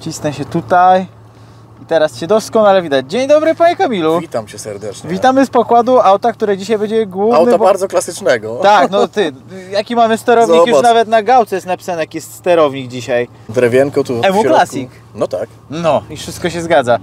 Wcisnę się tutaj. I teraz Cię doskonale widać. Dzień dobry Panie Kamilu. Witam Cię serdecznie. Witamy z pokładu auta, które dzisiaj będzie główny... Auta bo- bardzo klasycznego. Tak, no Ty, jaki mamy sterownik, już Zobacz. nawet na gałce jest napisane, jaki jest sterownik dzisiaj. Drewienko tu środku. Classic. No tak. No i wszystko się zgadza.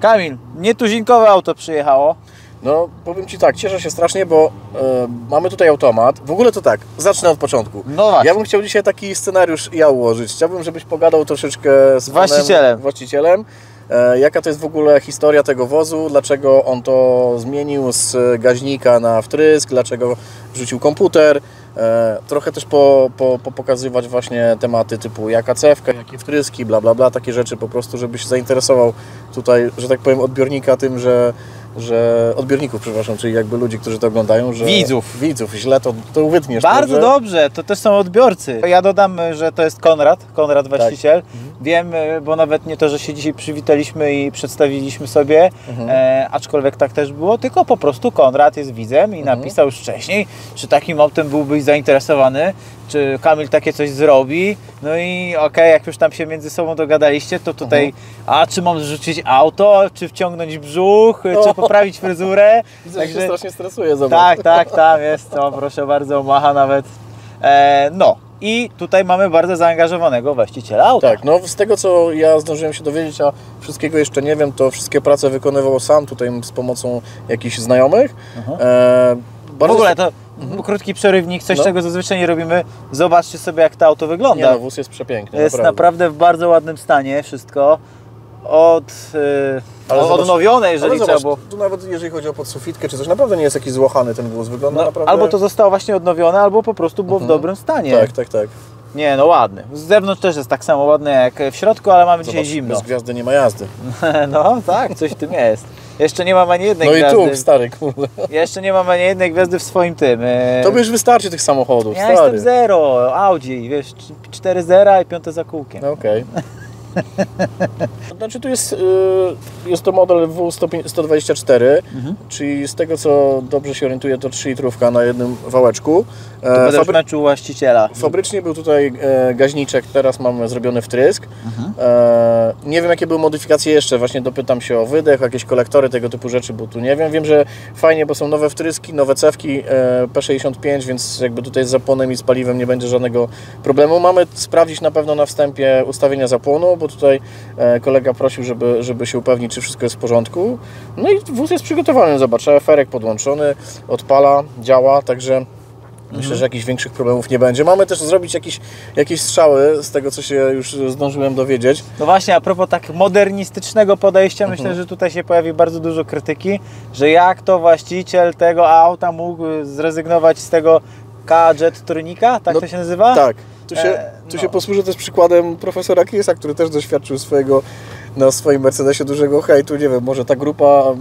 Kamil, nietuzinkowe auto przyjechało. No powiem Ci tak, cieszę się strasznie, bo e, mamy tutaj automat. W ogóle to tak, zacznę od początku. No właśnie. Ja bym chciał dzisiaj taki scenariusz ja ułożyć. Chciałbym, żebyś pogadał troszeczkę z panem Właścicielem. właścicielem. E, jaka to jest w ogóle historia tego wozu, dlaczego on to zmienił z gaźnika na wtrysk, dlaczego wrzucił komputer. E, trochę też po, po, po pokazywać właśnie tematy typu jaka cewka, jakie wtryski, bla bla bla, takie rzeczy po prostu, żebyś zainteresował tutaj, że tak powiem, odbiornika tym, że, że odbiorników, przepraszam, czyli jakby ludzi, którzy to oglądają, że Widzów. widzów, źle to, to wytniesz. Bardzo dobrze? dobrze, to też są odbiorcy. Ja dodam, że to jest Konrad, Konrad Tak. właściciel. Mhm. Wiem, e, bo nawet nie to, że się dzisiaj przywitaliśmy i przedstawiliśmy sobie, Mhm. e, aczkolwiek tak też było, tylko po prostu Konrad jest widzem i Mhm. napisał już wcześniej, czy takim autem byłbyś zainteresowany, czy Kamil takie coś zrobi. No i okej, jak już tam się między sobą dogadaliście, to tutaj, Mhm. a czy mam zrzucić auto, czy wciągnąć brzuch, czy poprawić fryzurę. Widzę, że się strasznie stresuje, zobacz. Tak, tak, tam jest to, proszę bardzo, macha nawet. E, no i tutaj mamy bardzo zaangażowanego właściciela auta. Tak, no z tego co ja zdążyłem się dowiedzieć, a wszystkiego jeszcze nie wiem, to wszystkie prace wykonywał sam tutaj z pomocą jakichś znajomych. Mhm. E, w ogóle to krótki przerywnik, coś No. czego zazwyczaj nie robimy. Zobaczcie sobie jak to auto Nie wygląda. no, wóz jest przepiękny, jest naprawdę. naprawdę w bardzo ładnym stanie wszystko. Od, e, Ale zobacz- odnowione, jeżeli Ale trzeba zobacz, było. tu nawet jeżeli chodzi o podsufitkę czy coś, naprawdę nie jest jakiś złachany ten wóz, wygląda No, naprawdę... albo to zostało właśnie odnowione, albo po prostu było w Mhm. dobrym stanie. Tak, tak, tak. Nie, no ładny. Z zewnątrz też jest tak samo ładny jak w środku, ale mamy dzisiaj Zobacz, zimno. bez gwiazdy nie ma jazdy. No tak, coś w tym jest. Jeszcze nie mam ani jednej No i gwiazdy. tu, stary, kurde. Jeszcze nie mam ani jednej gwiazdy w swoim tym. e, To by już wystarczy tych samochodów, Ja stary. jestem zero, Audi, wiesz, cz- cztery zera i piąte za kółkiem. No okej. Znaczy tu jest, y, jest to model W124, Mhm. czyli z tego co dobrze się orientuję to 3 litrówka na jednym wałeczku. To będę już fabry- właściciela. Fabrycznie był tutaj e, gaźniczek, teraz mamy zrobiony wtrysk. Mhm. E, nie wiem jakie były modyfikacje jeszcze, właśnie dopytam się o wydech, jakieś kolektory, tego typu rzeczy, bo tu nie wiem. Wiem, że fajnie, bo są nowe wtryski, nowe cewki e, P65, więc jakby tutaj z zapłonem i z paliwem nie będzie żadnego problemu. Mamy sprawdzić na pewno na wstępie ustawienia zapłonu, bo tutaj e, kolega prosił, żeby, żeby się upewnić, czy wszystko jest w porządku. No i wóz jest przygotowany, zobacz, eferek podłączony, odpala, działa, także Myślę, że jakichś większych problemów nie będzie. Mamy też zrobić jakieś, jakieś strzały z tego, co się już zdążyłem dowiedzieć. No właśnie, a propos tak modernistycznego podejścia, Mhm. myślę, że tutaj się pojawi bardzo dużo krytyki, że jak to właściciel tego auta mógł zrezygnować z tego K-Jet Turnika, tak No, to się nazywa? Tak, tu się, E, tu no. się posłużę też przykładem profesora Chrisa, który też doświadczył swojego na swoim Mercedesie dużego hejtu. Nie wiem, może ta grupa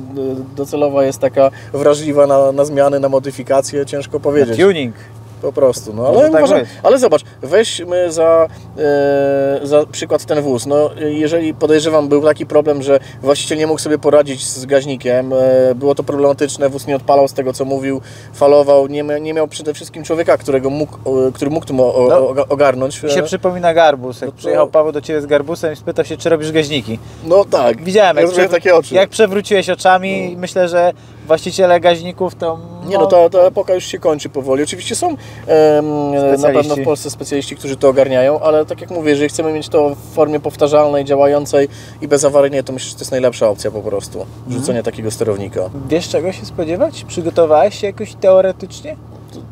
y, docelowa jest taka wrażliwa na, na zmiany, na modyfikacje, ciężko powiedzieć. Tuning. Po prostu, no ale, tak uważam, ale zobacz, weźmy za, e, za przykład ten wóz. No, jeżeli podejrzewam, był taki problem, że właściciel nie mógł sobie poradzić z gaźnikiem, e, było to problematyczne, wóz nie odpalał z tego, co mówił, falował, nie, nie miał przede wszystkim człowieka, którego mógł, o, który mógł tu o, No. o, ogarnąć. Mi się przypomina Garbus. Jak No to- przyjechał Paweł do Ciebie z Garbusem i spytał się, czy robisz gaźniki. No tak, Widziałem, ja jak, zrobiłem przew- takie oczy. jak przewróciłeś oczami. Myślę, że właściciele gaźników to... Nie no, ta, ta epoka już się kończy powoli. Oczywiście są em, na pewno w Polsce specjaliści, którzy to ogarniają, ale tak jak mówię, jeżeli chcemy mieć to w formie powtarzalnej, działającej i bezawaryjnie, to myślę, że to jest najlepsza opcja po prostu. Rzucenie takiego sterownika. Wiesz czego się spodziewać? Przygotowałeś się jakoś teoretycznie?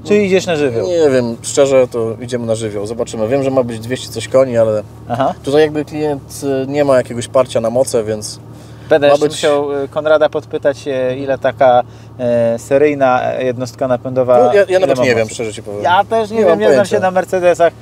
Czy idziesz na żywioł? Nie wiem, szczerze to idziemy na żywioł, zobaczymy. Wiem, że ma być 200 coś koni, ale Aha. tutaj jakby klient y, nie ma jakiegoś parcia na moce, więc Będę Ma być- musiał y, Konrada podpytać, e, ile taka e, seryjna jednostka napędowa. no, ja, ja nawet nie wiem, szczerze Ci powiem. Ja też nie, Nie wiem, nie znam się na Mercedesach.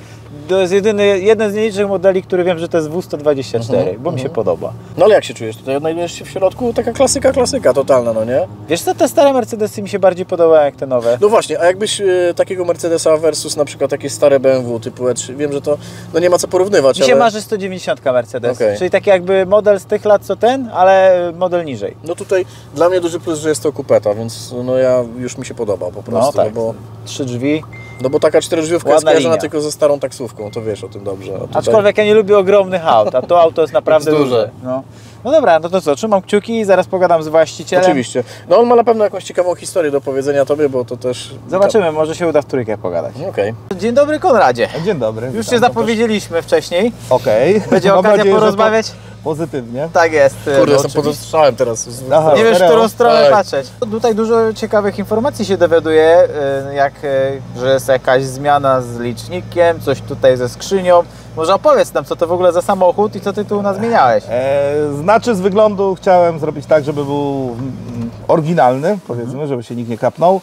To jest jedyny, jeden z nielicznych modeli, który wiem, że to jest W124, Mhm, bo mi się mhm. podoba. No ale jak się czujesz? Tutaj odnajdujesz się w środku? Taka klasyka, klasyka totalna, no nie? Wiesz co, te stare Mercedesy mi się bardziej podobają jak te nowe. No właśnie, a jakbyś y, takiego Mercedesa versus na przykład jakieś stare BMW typu E3, wiem, że to no nie ma co porównywać, Mi się ale... marzy 190 Mercedes, Okej. czyli taki jakby model z tych lat co ten, ale model niżej. No tutaj dla mnie duży plus, że jest to kupeta, więc no ja już mi się podoba po prostu, No tak, no bo trzy drzwi. No bo taka czterodrzwiówka jest kojarzona linia. tylko ze starą taksówką, to wiesz o tym dobrze. A tutaj... Aczkolwiek ja nie lubię ogromnych aut, a to auto jest naprawdę Jest duże. duże. No. no dobra, no to co, trzymam kciuki i zaraz pogadam z właścicielem. Oczywiście. No on ma na pewno jakąś ciekawą historię do powiedzenia tobie, bo to też... Zobaczymy, może się uda w trójkę pogadać. Okej. Dzień dobry Konradzie. Dzień dobry. Już witam. się zapowiedzieliśmy wcześniej. Okej. Będzie Mam okazja porozmawiać? to Pozytywnie. Tak jest. Kurde, no, jestem pod ostrzałem teraz. Aha. Nie wiesz, w którą stronę Tak. patrzeć. Tutaj dużo ciekawych informacji się dowiaduje, y, jak, y, że jest jakaś zmiana z licznikiem, coś tutaj ze skrzynią. Może opowiedz nam, co to w ogóle za samochód i co ty tu nazmieniałeś. E, znaczy z wyglądu chciałem zrobić tak, żeby był mm, oryginalny, powiedzmy, żeby się nikt nie kapnął.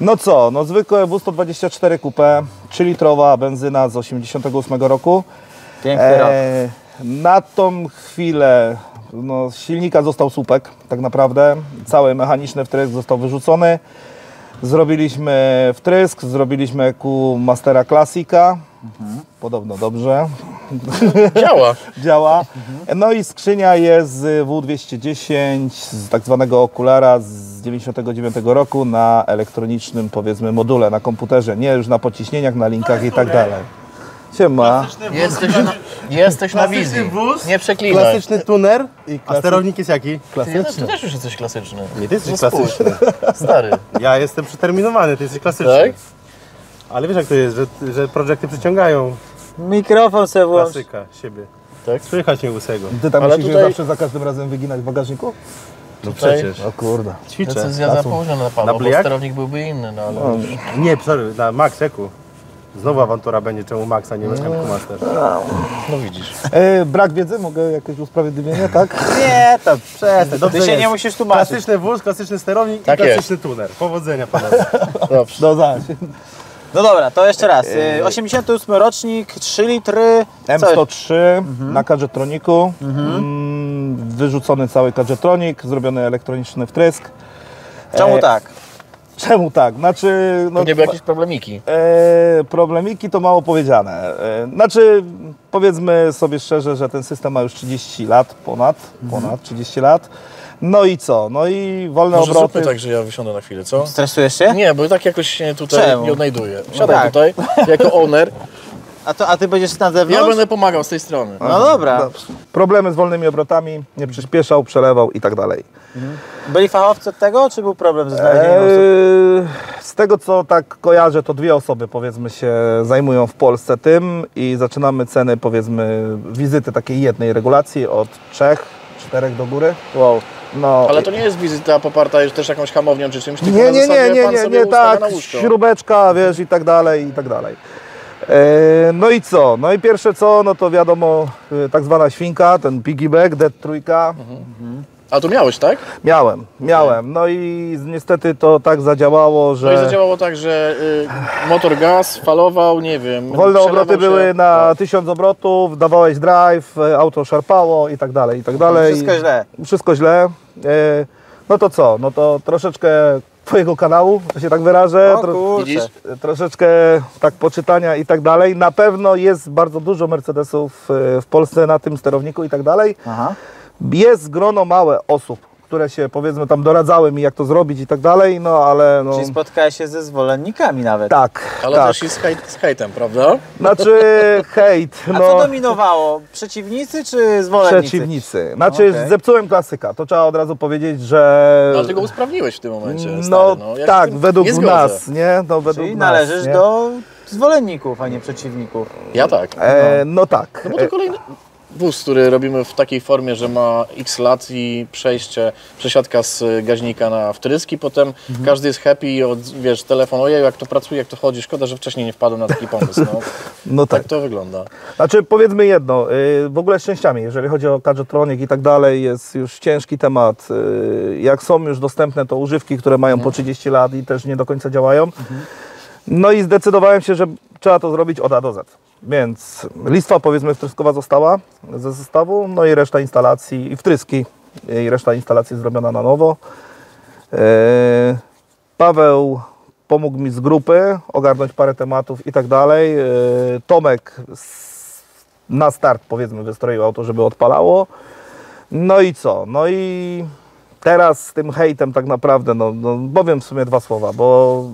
No co, no zwykłe W124 Coupe, 3-litrowa benzyna z 88 roku. Piękny rok. Na tą chwilę no, z silnika został słupek, tak naprawdę. Cały mechaniczny wtrysk został wyrzucony. Zrobiliśmy wtrysk, zrobiliśmy ku Mastera Classica. Podobno dobrze Działa. działa. No i skrzynia jest z W210 z tak zwanego okulara z 99 roku na elektronicznym powiedzmy module na komputerze, nie już na pociśnieniach, na linkach i tak dalej. Siema. Jesteś na, jesteś na wizji. wóz, Nie przeklinaj. klasyczny tuner, a klasy- sterownik jest jaki? Ty, ty też już jesteś klasyczny. Nie, ty jesteś No klasyczny. Stary. Ja jestem przeterminowany, ty jesteś klasyczny. Tak? Ale wiesz jak to jest, że, że projekty przyciągają Mikrofon sobie włącz. klasyka siebie. Tak? Słychać mnie łysego. Ty tam Ale musisz tutaj- zawsze za każdym razem wyginać w bagażniku? No Tutaj- przecież. O kurde. Ćwiczę. Decyzja zapóźniona na Pawła, bo blijak? sterownik byłby inny, no ale... Nie, sorry, na Max Eku. Znowu awantura będzie, czemu Maxa nie no. Master. No widzisz. E, brak wiedzy, mogę jakieś usprawiedliwienie, tak? Nie, to przestań. Dobrze Ty się jest. nie musisz tłumaczyć. Klasyczny wóz, klasyczny sterownik Tak i jest. klasyczny tuner. Powodzenia panowie. Dobrze. No zaś. No dobra, to jeszcze raz. Y, 88 rocznik, 3 litry. Co? M103 na kadżetroniku. Mm, wyrzucony cały kadżetronik, zrobiony elektroniczny wtrysk. Czemu E, tak? Czemu tak? Znaczy, no, Nie były jakieś problemiki. E, problemiki to mało powiedziane. E, znaczy, powiedzmy sobie szczerze, że ten system ma już 30 lat, ponad, ponad 30 lat. No i co? No i wolne Może obroty. zróbmy tak, że ja wysiądę na chwilę, co? Stresujesz się? Nie, bo tak jakoś się tutaj Czemu? nie odnajduję. Siadaj tak. tutaj, jako owner. A, to, a ty będziesz na Ja zewnątrz? będę pomagał z tej strony. No dobra. Dobrze. Problemy z wolnymi obrotami, nie przyspieszał, przelewał i tak dalej. Byli fachowcy od tego, czy był problem ze znalezieniem? Eee, z tego co tak kojarzę, to dwie osoby powiedzmy się zajmują w Polsce tym i zaczynamy ceny powiedzmy wizyty takiej jednej regulacji od trzech, czterech do góry. Wow. No, Ale to nie jest wizyta poparta już też jakąś hamownią czy czymś, tylko Nie, na nie, nie, nie, nie, nie tak, śrubeczka, wiesz, i tak dalej, i tak dalej. E, no i co? No i pierwsze co, no to wiadomo, e, tak zwana świnka, ten piggyback, dead trójka. A tu miałeś, tak? Miałem, miałem. No i niestety to tak zadziałało, że No i zadziałało tak, że y, motor gaz falował, nie wiem. wolne obroty się. były na Tak. 1000 obrotów, dawałeś drive, e, auto szarpało i tak dalej, i tak dalej. Wszystko źle. Wszystko źle. No to co? No to troszeczkę twojego kanału, że się tak wyrażę. O Tro- troszeczkę tak poczytania i tak dalej. Na pewno jest bardzo dużo Mercedesów e, w Polsce na tym sterowniku i tak dalej. Aha. Jest grono małe osób, które się powiedzmy tam doradzały mi jak to zrobić i tak dalej, no ale no Czyli spotkałeś się ze zwolennikami nawet. tak, Ale tak. też i z, hejt, z hejtem, prawda? Znaczy hejt, A co no dominowało? Przeciwnicy czy zwolennicy? przeciwnicy. Znaczy Okej. zepsułem klasyka, to trzeba od razu powiedzieć, że No, ale ty go usprawniłeś w tym momencie, no, stary, no. Ja tak, według nie nas, nie? No, według Czyli nas, należysz nie? do zwolenników, a nie przeciwników. Ja tak. E, no tak. No bo to kolejny wóz, który robimy w takiej formie, że ma x lat i przejście, przesiadka z gaźnika na wtryski, potem Mhm. każdy jest happy i od, wiesz, telefon, ojej, jak to pracuje, jak to chodzi, szkoda, że wcześniej nie wpadłem na taki pomysł, no. No tak. Tak to wygląda. Znaczy powiedzmy jedno, y, w ogóle z częściami, jeżeli chodzi o Kadżetronic i tak dalej, jest już ciężki temat. Y, Jak są już dostępne to używki, które mają po 30 lat i też nie do końca działają. No i zdecydowałem się, że trzeba to zrobić od A do Z. Więc listwa powiedzmy wtryskowa została ze zestawu, no i reszta instalacji i wtryski i reszta instalacji zrobiona na nowo. E, Paweł pomógł mi z grupy ogarnąć parę tematów i tak dalej. E, Tomek na start powiedzmy wystroił auto, żeby odpalało. No i co? No i teraz z tym hejtem tak naprawdę, no, no powiem w sumie dwa słowa, bo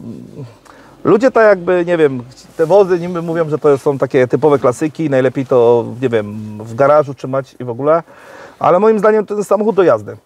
Ludzie tak jakby, nie wiem, te wozy niby mówią, że to są takie typowe klasyki, najlepiej to, nie wiem, w garażu trzymać i w ogóle, ale moim zdaniem to jest samochód do jazdy.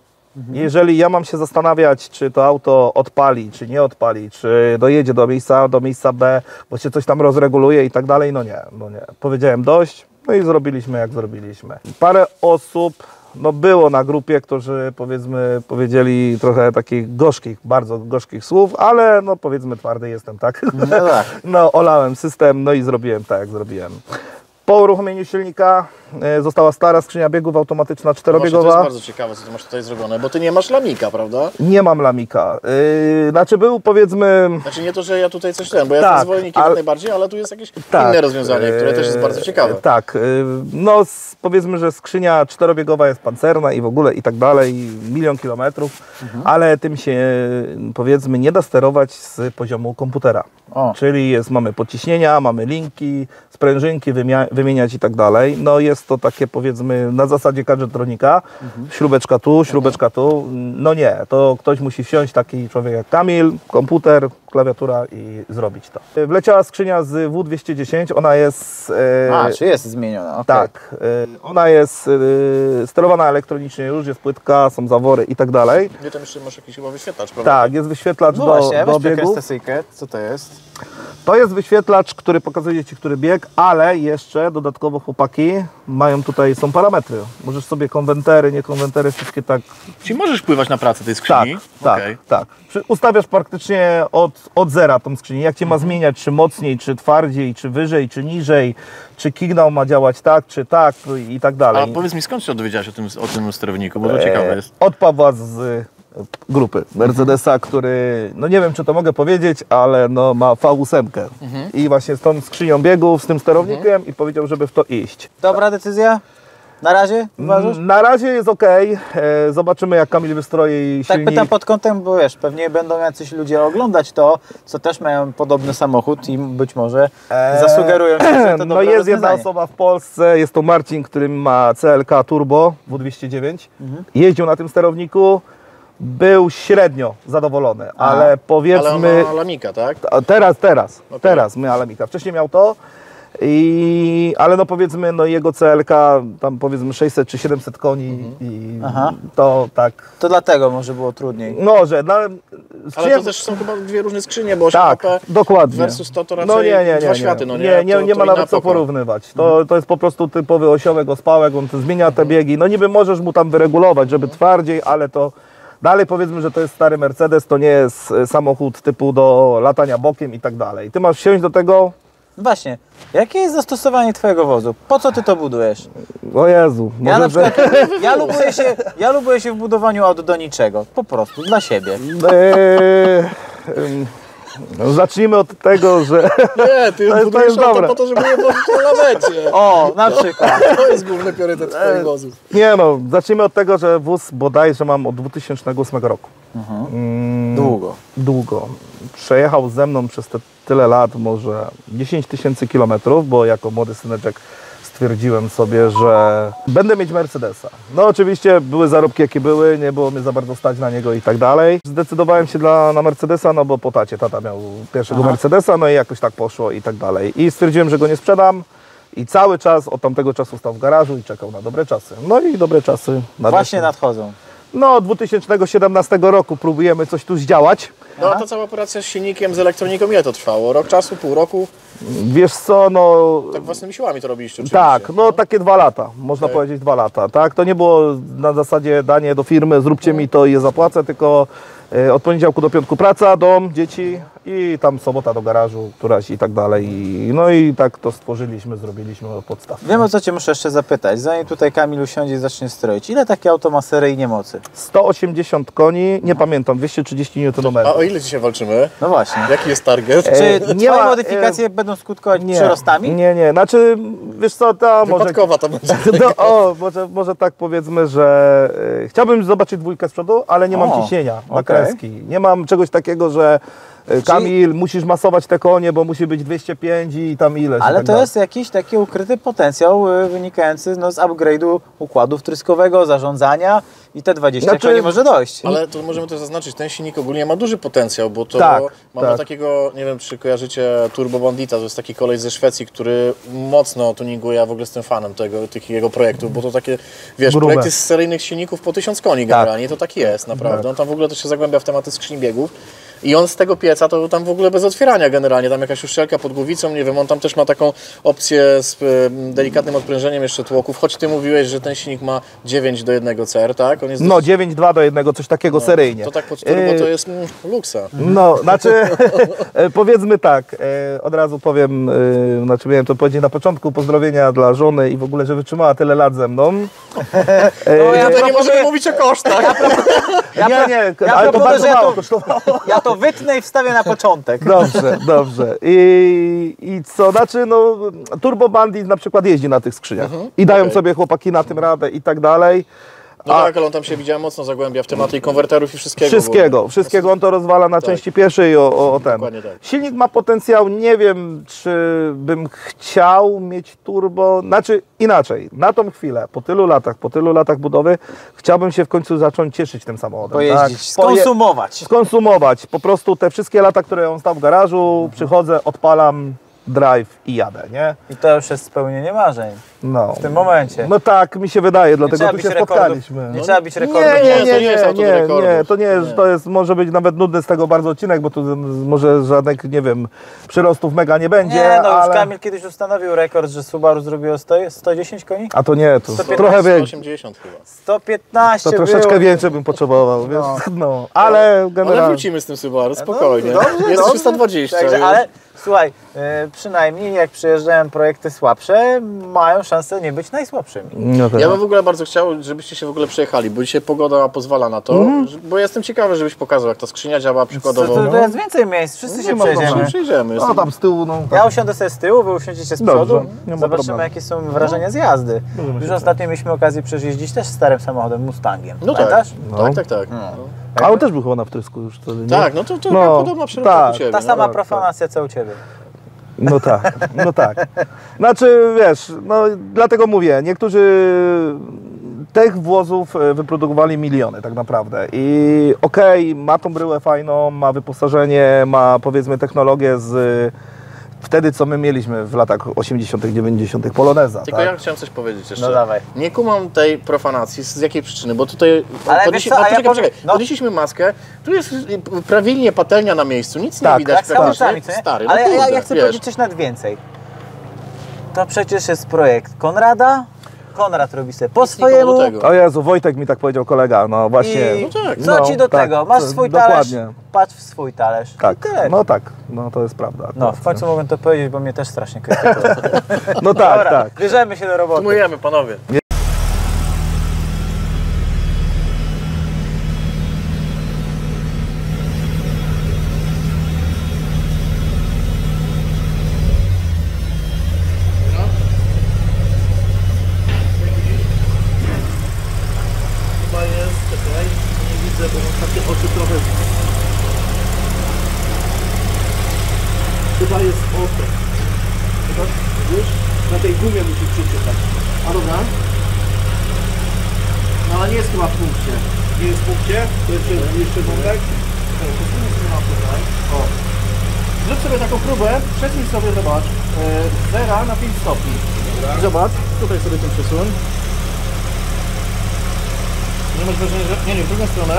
Jeżeli ja mam się zastanawiać, czy to auto odpali, czy nie odpali, czy dojedzie do miejsca A, do miejsca B, bo się coś tam rozreguluje i tak dalej, no nie, no nie. Powiedziałem dość, no i zrobiliśmy jak zrobiliśmy. Parę osób no było na grupie, którzy powiedzmy powiedzieli trochę takich gorzkich, bardzo gorzkich słów, ale no powiedzmy twardy jestem, tak? No tak. No olałem system, no i zrobiłem tak jak zrobiłem. Po uruchomieniu silnika e, została stara skrzynia biegów automatyczna Właśnie to jest czterobiegowa. bardzo ciekawe, co ty masz tutaj zrobione, bo ty nie masz lamika, prawda? Nie mam lamika. Yy, znaczy był powiedzmy. Znaczy nie to, że ja tutaj coś ten, bo ja Tak, jestem zwolennikiem ale- najbardziej, ale tu jest jakieś Tak, inne rozwiązanie, które też jest bardzo yy, ciekawe. Tak. yy, No powiedzmy, że skrzynia czterobiegowa jest pancerna i w ogóle i tak dalej, milion kilometrów, Mhm. ale tym się powiedzmy nie da sterować z poziomu komputera. O. Czyli jest, mamy podciśnienia, mamy linki, sprężynki wymia- wymieniać i tak dalej. No jest to takie powiedzmy na zasadzie kadżetronika, śrubeczka tu, śrubeczka tu. No nie, to ktoś musi wsiąść, taki człowiek jak Kamil, komputer, klawiatura i zrobić to. Wleciała skrzynia z W210, ona jest... e, A, czy jest zmieniona? okej. tak, e, ona jest e, sterowana elektronicznie już, jest płytka, są zawory i tak dalej. Nie, tam jeszcze masz jakiś chyba wyświetlacz, prawda? Tak, jest wyświetlacz No do, właśnie, do syjkę. Co to jest? To jest wyświetlacz, który pokazuje Ci, który bieg, ale jeszcze dodatkowo chłopaki mają tutaj, są parametry. Możesz sobie konwentery, nie konwentery, wszystkie tak, Czyli możesz wpływać na pracę tej tak, skrzyni? tak, tak. Przy- Ustawiasz praktycznie od, od zera tą skrzynię, jak Cię ma zmieniać, czy mocniej, czy twardziej, czy wyżej, czy niżej, czy kignał ma działać tak, czy tak i tak A dalej. powiedz mi, skąd się dowiedziałeś o tym, o tym sterowniku, bo to ciekawe jest. E, Od Pawła z grupy Mercedesa, który, no nie wiem czy to mogę powiedzieć, ale no ma V8 Mhm. i właśnie z tą skrzynią biegów, z tym sterownikiem i powiedział, żeby w to iść. Dobra decyzja? Na razie uważasz? Na razie jest ok, e, zobaczymy jak Kamil wystroi Tak silnik. pytam pod kątem, bo wiesz, pewnie będą jacyś ludzie oglądać to, co też mają podobny samochód i być może Eee, zasugerują się, że to No jest jedna osoba w Polsce, jest to Marcin, który ma CLK Turbo W209. Mhm. Jeździł na tym sterowniku, był średnio zadowolony, ale Ale powiedzmy... on ma lamika, tak? Teraz, teraz, teraz my Alemika. Wcześniej miał to, i, ale no powiedzmy, no jego CLK tam powiedzmy 600 czy 700 koni i Aha. to tak, To dlatego może było trudniej. no, że no, Ale skrzynia- to też są chyba dwie różne skrzynie, bo tak, 8AP dokładnie. versus to, to raczej no nie, nie, nie, dwa nie. światy, no nie? nie, nie, To- nie ma nawet co porównywać. To, to jest po prostu typowy osiołek, ospałek, on zmienia te biegi. No niby możesz mu tam wyregulować, żeby twardziej, ale to dalej powiedzmy, że to jest stary Mercedes, to nie jest e, samochód typu do latania bokiem i tak dalej. Ty masz wsiąść do tego, No Właśnie, jakie jest zastosowanie Twojego wozu? Po co Ty to budujesz? o Jezu, Ja może, na że... przykład, ja lubuję, się, ja lubuję się w budowaniu aut do niczego. Po prostu, dla siebie. Eee, no, zacznijmy od tego, że Nie, ty To jest- to jest dobre. po to, żeby je włożyć na lawecie. O, na przykład. To jest główny priorytet E, twoich wozów. nie no, zacznijmy od tego, że wóz bodajże mam od 2008 roku. Mm, Długo. Długo. Przejechał ze mną przez te tyle lat, może 10 tysięcy kilometrów, bo jako młody syneczek stwierdziłem sobie, że będę mieć Mercedesa. No oczywiście były zarobki jakie były, nie było mnie za bardzo stać na niego i tak dalej. Zdecydowałem się dla, na Mercedesa, no bo po tacie tata miał pierwszego Mercedesa, no i jakoś tak poszło i tak dalej. I stwierdziłem, że go nie sprzedam. I cały czas od tamtego czasu stał w garażu i czekał na dobre czasy. No i dobre czasy. nadeszły. Właśnie nadchodzą. No, od 2017 roku próbujemy coś tu zdziałać. No a ta cała operacja z silnikiem, z elektroniką, ile to trwało? Rok czasu, pół roku? Wiesz co, no... Tak własnymi siłami to robiliście oczywiście. Tak, no takie dwa lata, można powiedzieć dwa lata, tak? To nie było na zasadzie danie do firmy, zróbcie mi to i je zapłacę, tylko e, od poniedziałku do piątku praca, dom, dzieci i tam sobota do garażu, któraś i tak dalej. No i tak to stworzyliśmy, zrobiliśmy od podstaw. Wiem o co Cię muszę jeszcze zapytać, zanim tutaj Kamil usiądzie i zacznie stroić. Ile takie auto ma seryjnie mocy? 180 koni, nie pamiętam, 230 Nm. A o ile dzisiaj walczymy? No właśnie. Jaki jest target? Czy E, Twoje nie ma, modyfikacje będą skutkować przyrostami? Nie, nie, znaczy, wiesz co, to może... Wypadkowa to będzie. No, o, może, może tak powiedzmy, że e, chciałbym zobaczyć dwójkę z przodu, ale nie mam O, ciśnienia na okej. kreski. Nie mam czegoś takiego, że e, Kamil, musisz masować te konie, bo musi być 205 i tam ileś. Ale tak to dalej. jest jakiś taki ukryty potencjał y, wynikający no, z upgrade'u układu wtryskowego, zarządzania i te 20 Znaczy- koni może dojść. Ale tu możemy też zaznaczyć, ten silnik ogólnie ma duży potencjał, bo to Tak, mamy tak. takiego, nie wiem czy kojarzycie Turbo Bandita, to jest taki kolej ze Szwecji, który mocno tuninguje, ja w ogóle jestem fanem tego, tych jego projektów, bo to takie, wiesz, Grube. projekty z seryjnych silników po 1000 koni generalnie, to tak jest naprawdę. On tam w ogóle też się zagłębia w tematy skrzyni biegów. I on z tego pieca to tam w ogóle bez otwierania generalnie, tam jakaś uszczelka pod głowicą, nie wiem, on tam też ma taką opcję z e, delikatnym odprężeniem jeszcze tłoków, choć ty mówiłeś, że ten silnik ma 9 do 1 CR, tak? On jest No, dość- 9-2 do jednego, coś takiego seryjnie. to tak pod turbo E, to jest mm, luksa. No, znaczy, e, powiedzmy tak, e, od razu powiem, e, znaczy miałem to powiedzieć na początku, pozdrowienia dla żony i w ogóle, że wytrzymała tyle lat ze mną. E, No, ja Tutaj nie możemy mówić o kosztach. Ja, nie, pro- nie, ja ale to bardzo ja mało to- kosztowało. Ja to wytnę i wstawię na początek. Dobrze, dobrze. I, I co, znaczy no, Turbo Bandit na przykład jeździ na tych skrzyniach i dają okej. sobie chłopaki na tym radę i tak dalej. No A- tak, ale on tam się widziałem mocno zagłębia w tematy i konwerterów i wszystkiego. Wszystkiego, wszystkiego on to rozwala na części pierwszej i o, o, o ten. Dokładnie tak. Silnik ma potencjał, nie wiem czy bym chciał mieć turbo, znaczy inaczej, na tą chwilę, po tylu latach, po tylu latach budowy, chciałbym się w końcu zacząć cieszyć tym samochodem. Pojeździć, tak? Skonsumować. skonsumować, po prostu te wszystkie lata, które on stał w garażu, przychodzę, odpalam, drive i jadę, nie? I to już jest spełnienie marzeń No. w tym momencie. No tak, mi się wydaje, nie dlatego tu się rekordów. spotkaliśmy. Nie trzeba bić rekordów. Nie, nie, to nie, nie jest nie, do nie, to nie jest, Nie. to jest, może być nawet nudny z tego bardzo odcinek, bo tu może żadnych, nie wiem, przyrostów mega nie będzie, Nie, no już ale... Kamil kiedyś ustanowił rekord, że Subaru zrobiło 100, 110 koni? A to nie, to 115, trochę więcej. 180 chyba. 115 To troszeczkę było. więcej bym potrzebował, wiesz, no, ale Ale generalnie... wrócimy z tym Subaru, spokojnie. No, dobrze, jest dobrze. 320. Także, już. ale słuchaj, e, przynajmniej jak przyjeżdżają projekty słabsze, mają szansę nie być najsłabszymi. No tak. Ja bym w ogóle bardzo chciał, żebyście się w ogóle przejechali, bo dzisiaj pogoda pozwala na to, że- bo jestem ciekawy, żebyś pokazał, jak ta skrzynia działa przykładowo. to, to jest więcej miejsc, wszyscy się przejedziemy. problemu. Przejdziemy. No tam z tyłu, no... Ja usiądę sobie z tyłu, wy usiądziecie z Dobrze, przodu. ma Zobaczymy, problemu. jakie są wrażenia z jazdy. Już ostatnio mieliśmy okazję przejeździć też starym samochodem, Mustangiem. No tak. Pamiętasz? No. Tak, tak, tak. A on też był chyba na wtrysku już wtedy, nie? Tak, no to, to No, podobna przeróbka tak. u Ciebie. Ta no. sama tak, profanacja co u Ciebie. No tak, no tak. Znaczy, wiesz, no dlatego mówię, niektórzy tych włosów e, wyprodukowali miliony tak naprawdę i okej, ma tą bryłę fajną, ma wyposażenie, ma powiedzmy technologię z wtedy, co my mieliśmy w latach 80., 90. Poloneza, Tylko tak? ja chciałem coś powiedzieć jeszcze. No dawaj. Nie kumam tej profanacji. Z jakiej przyczyny? Bo tutaj Ale podnieśli- co, a ja poczekaj, no. Podnieśliśmy maskę, tu jest prawilnie patelnia na miejscu, nic Tak, nie widać Tak, nie? Stary, no Ale ja, kurde, ja chcę wiesz. powiedzieć coś nad więcej. To przecież jest projekt Konrada. Konrad robi sobie po swojemu. O Jezu, Wojtek mi tak powiedział kolega, no właśnie. I No tak. co No, ci do tak, tego? Masz to- swój dokładnie. talerz, patrz w swój talerz. Tak, no tak, no to jest prawda. No, w końcu mogłem to powiedzieć, bo mnie też strasznie krytykują. No tak, Dobra, tak. bierzemy się do roboty. Sumujemy, panowie. Chyba jest, czekaj, nie widzę, bo mam takie oczy trochę... Chyba jest oko. Wiesz, na tej gumie musisz przeczytać. A dobra? No ale nie jest chyba w punkcie. Nie jest w punkcie? To jest jeszcze, jeszcze wątek? O. Zrób sobie taką próbę, przesuń sobie, zobacz, z 0 na 5 stopni. Zobacz, tutaj sobie ten przesuń. Nie masz wrażenia, że... Nie, nie, w drugą stronę.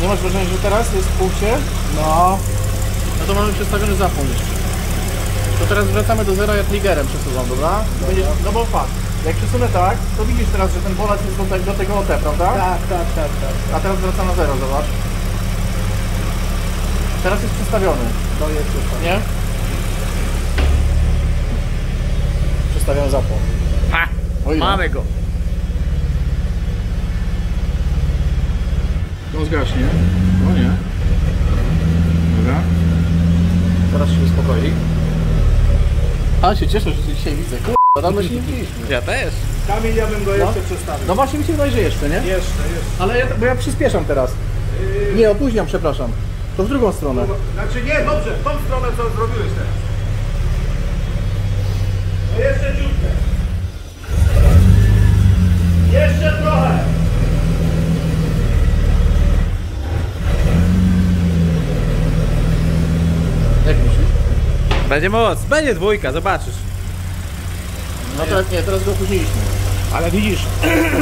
Nie masz wrażenia, że teraz jest w punkcie? No. No to mamy przestawiony zapłon jeszcze. To teraz wracamy do zera, ja triggerem przesuwam, dobra? Będzie, no bo fakt, jak przesunę tak, to widzisz teraz, że ten bolec jest do, te, do tego OT, prawda? Tak, tak, tak, tak. A teraz wraca na zero, zobacz. Teraz jest przestawiony. No jest przestawiony. Nie? Przestawiony zapłon. Mamy go. No zgaśnie. No nie. Dobra. Teraz się uspokoi. A się cieszę, że cię dzisiaj widzę. Kurwa, dawno się nie widzieliśmy. Ja też. Kamil, ja bym go jeszcze przestawił. No właśnie mi się wydaje, że jeszcze, nie? Jeszcze, jeszcze. Ale ja, bo ja przyspieszam teraz. Nie, opóźniam, przepraszam. To w drugą stronę. Znaczy nie, dobrze, w tą stronę co zrobiłeś teraz. No jeszcze ciutkę. Jeszcze trochę. Jak myślisz? Będzie moc, będzie dwójka, zobaczysz. No teraz nie, teraz go opóźniliśmy. Ale widzisz,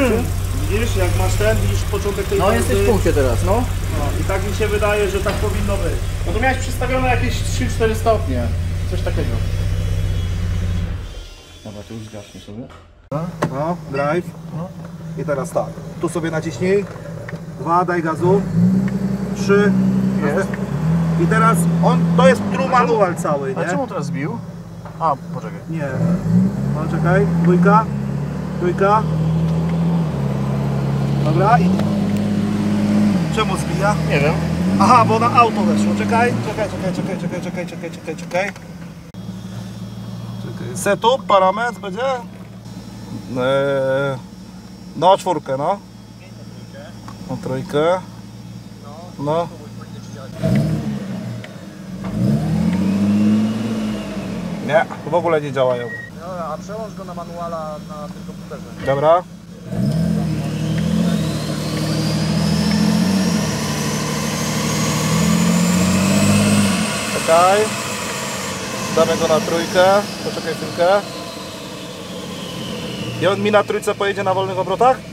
widzisz jak masz ten, widzisz początek tej No jesteś w punkcie teraz, no. No, I tak mi się wydaje, że tak powinno być. No to miałeś przystawione jakieś 3-4 stopnie. Coś takiego. Dobra, to już zgaśnie sobie. No, drive. I teraz tak. Tu sobie naciśnij. Dwa, daj gazu. Trzy. Jest. I teraz on, to jest true manual cały, A nie? czemu teraz zbił? A, poczekaj. Nie. No czekaj, dwójka. Trójka. Dobra i... Czemu zbija? Nie wiem. Aha, bo na auto weszło. Czekaj, czekaj, czekaj, czekaj, czekaj, czekaj, czekaj, czekaj, czekaj. Czekaj. Setup, parametr będzie? Eee, no, czwórkę, no. No, trójkę. No. Nie, w ogóle nie działają. No, a przełącz go na manuala na tym komputerze. Dobra. Czekaj. Damy go na trójkę. Poczekaj chwilkę. I on mi na trójce pojedzie na wolnych obrotach?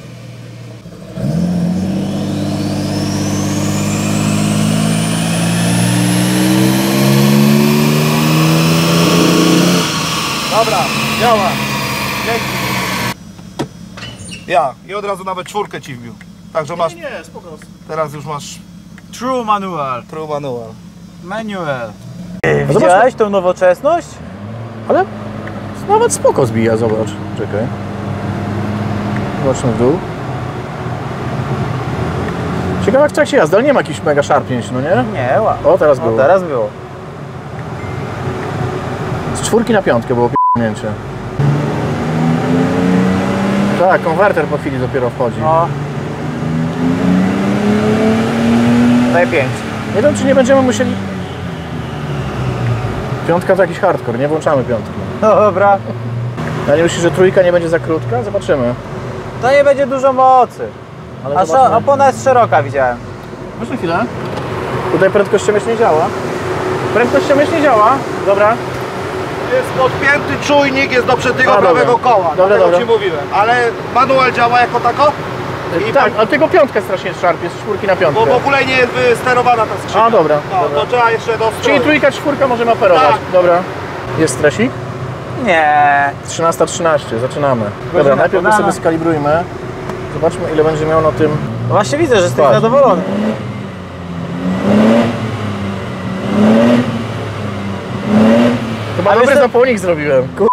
Dobra, działa. Dzięki. Ja. I od razu nawet czwórkę ci wbił. Także masz, Nie, nie, spoko. teraz już masz True manual. true manual. Manual. Widziałeś tą nowoczesność? Ale nawet spoko zbija, zobacz. Czekaj. Zobaczmy w dół. Ciekawe jak w trakcie jazdy, ale nie ma jakichś mega szarpnięć, no nie? Nie, ła. O, teraz było. teraz było. Z czwórki na piątkę było p***nięcie. Tak, konwerter po chwili dopiero wchodzi. No. Daj pięć. Nie wiem, czy nie będziemy musieli... Piątka to jakiś hardcore, nie włączamy piątki. No dobra. A nie myślisz, że trójka nie będzie za krótka? Zobaczymy. To nie będzie dużo mocy. Ale A szo- opona jest szeroka, widziałem. Na chwilę? Tutaj prędkościomierz nie działa. Prędkościomierz nie działa. Dobra. Jest podpięty czujnik, jest do przedniego A, dobra. prawego koła. Dobra, dobra. ci mówiłem. Ale manual działa jako tako? I tak, ale tylko piątka strasznie szarpie, z czwórki na piątkę. Bo w ogóle nie jest wysterowana ta skrzynia. A, dobra, No, dobra. to trzeba jeszcze dostroić. Czyli trójka, czwórka możemy operować. Tak. Dobra. Jest stresik? Nie. 13.13, zaczynamy. Dobra, najpierw go sobie skalibrujmy. Zobaczmy ile będzie miał na tym. No Właśnie widzę, że jesteś zadowolony. Chyba dobry co- zapłonik zrobiłem. Tu,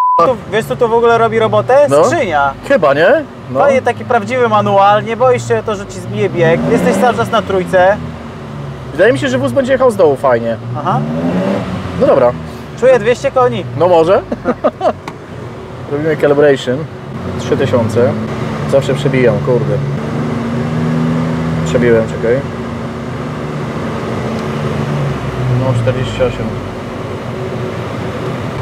wiesz co tu w ogóle robi robotę? No. Skrzynia. Chyba, nie? No. Fajnie taki prawdziwy manual, nie boisz się to, że ci zbije bieg. Jesteś cały czas na trójce. Wydaje mi się, że wóz będzie jechał z dołu fajnie. Aha. No dobra. Czuję 200 koni. No może. Robimy calibration. 3000. Zawsze przebijam, kurde. Przebiłem, czekaj. No 48.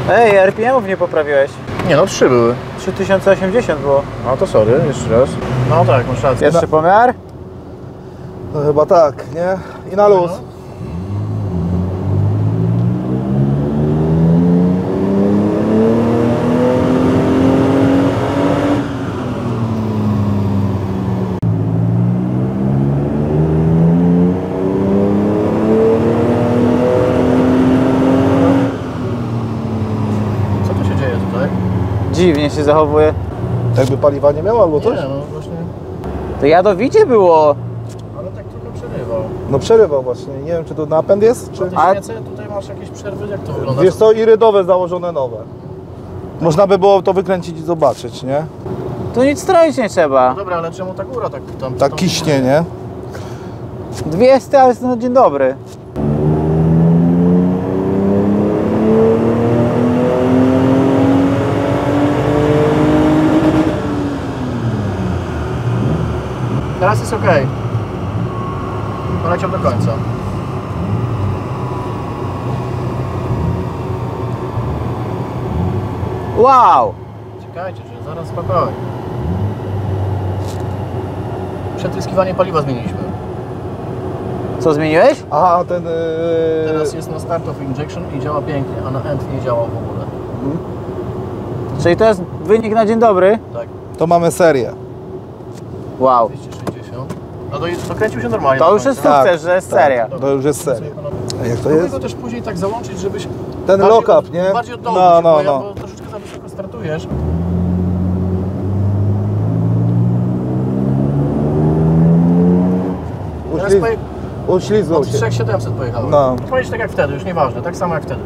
Ej, RPM-ów nie poprawiłeś. Nie no, trzy były. 3080 było. A to sorry, jeszcze raz. No tak, masz rację. Pierwszy pomiar? No chyba tak, nie? I na luz. Co tu się dzieje tutaj? Dziwnie się zachowuje. Jakby paliwa nie miał albo coś? Nie no, właśnie. To jadowicie było. Ale tak trochę przerywał. No przerywał właśnie. Nie wiem czy to napęd jest, czy... Ty A- świece, tutaj masz jakieś przerwy, jak to wygląda? Wiesz co, irydowe założone nowe. Można by było to wykręcić i zobaczyć, nie? Tu nic stroić nie trzeba. No dobra, ale czemu ta góra tak tam... Tak kiśnie, nie? 200, ale jest na dzień dobry. jest ok. Poleciał do końca. Wow! Czekajcie, że zaraz spokojnie. Przetryskiwanie paliwa zmieniliśmy. Co zmieniłeś? A ten... Yy... Teraz jest na start of injection i działa pięknie, a na end nie działa w ogóle. Mhm. Czyli to jest wynik na dzień dobry? Tak. To mamy serię. Wow. 260. No to jest- dokręcił się normalnie. To do już jest końca. sukces, że jest seria. To już jest seria. Jak to jest? go też później tak załączyć, żebyś Ten lock-up, nie? Bardziej od dołu No, no, boję, no. bo troszeczkę za wysoko startujesz. Teraz Uśliz... poje... Uślizgnął od się. 3700 pojechałem. No. Pojedziesz tak jak wtedy, już nieważne, tak samo jak wtedy.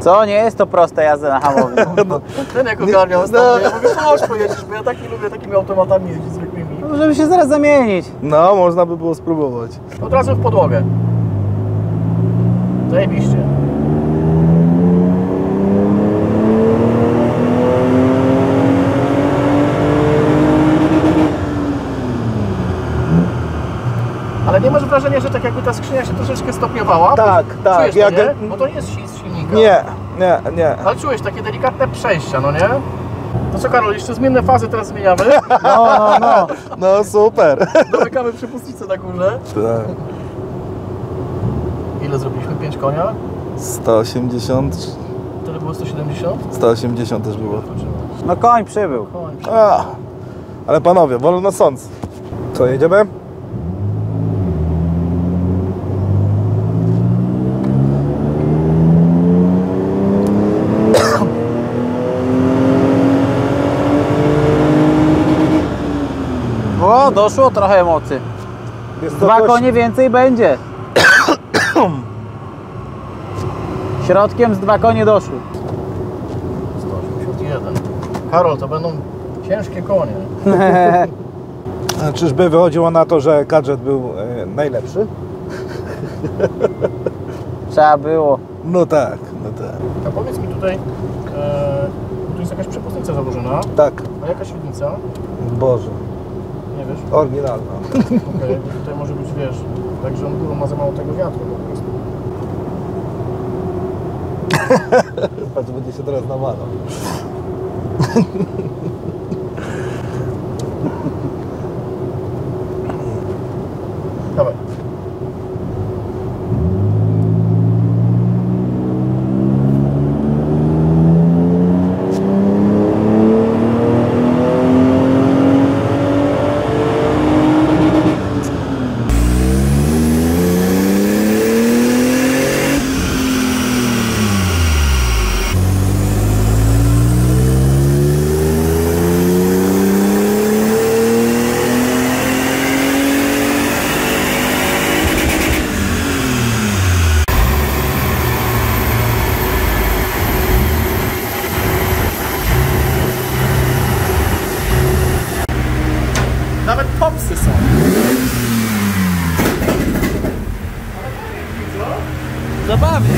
Co? Nie jest to prosta jazda na hamowni. Ten jak ogarniał ostatnio, ja mówię, chodź pojedziesz, bo ja tak nie lubię takimi automatami jeździć Żeby się zaraz zamienić. No, można by było spróbować. Od razu w podłogę. Zajebiście. Ale nie masz wrażenia, że tak jakby ta skrzynia się troszeczkę stopniowała? Tak, tak, Czujesz jak- to, nie? Bo to nie jest ścisk silnika. Nie, nie, nie. Ale czułeś takie delikatne przejścia, no nie? To co Karol, jeszcze zmienne fazy teraz zmieniamy. No, no, no. No super. Domykamy przepustnicę na górze. Tak. Ile zrobiliśmy? 5 konia? 180, Tyle było 170? 180 też było. No koń przybył. Koń. A, ale panowie, wolno sąd. Co, jedziemy? O, doszło trochę emocji. Jest Dwa coś- konie więcej będzie. Środkiem z dwa konie doszły. 181. Karol, to będą ciężkie konie. Czyżby wychodziło na to, że gadżet był e, najlepszy? Trzeba było. No tak, no tak. A powiedz mi tutaj, e, tu jest jakaś przepustnica założona, Tak, a jaka średnica? Boże? Oryginalna. Okej, tutaj może być, wiesz, tak, że on górą ma za mało tego wiatru po prostu. Patrz, będzie się teraz namalał. Dawaj. Nawet popsy są. Zabawnie.